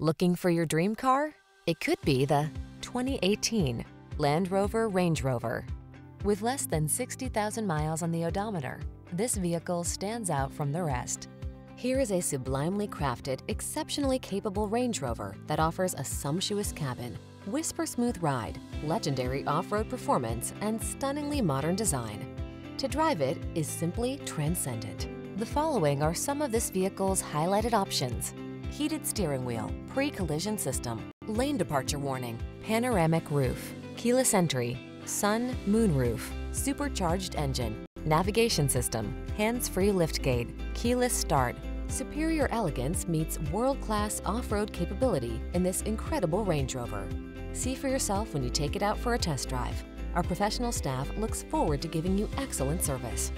Looking for your dream car? It could be the 2018 Land Rover Range Rover. With less than 60,000 miles on the odometer, this vehicle stands out from the rest. Here is a sublimely crafted, exceptionally capable Range Rover that offers a sumptuous cabin, whisper-smooth ride, legendary off-road performance, and stunningly modern design. To drive it is simply transcendent. The following are some of this vehicle's highlighted options. Heated steering wheel, pre-collision system, lane departure warning, panoramic roof, keyless entry, sun, moon roof, supercharged engine, navigation system, hands-free liftgate, keyless start. Superior elegance meets world-class off-road capability in this incredible Range Rover. See for yourself when you take it out for a test drive. Our professional staff looks forward to giving you excellent service.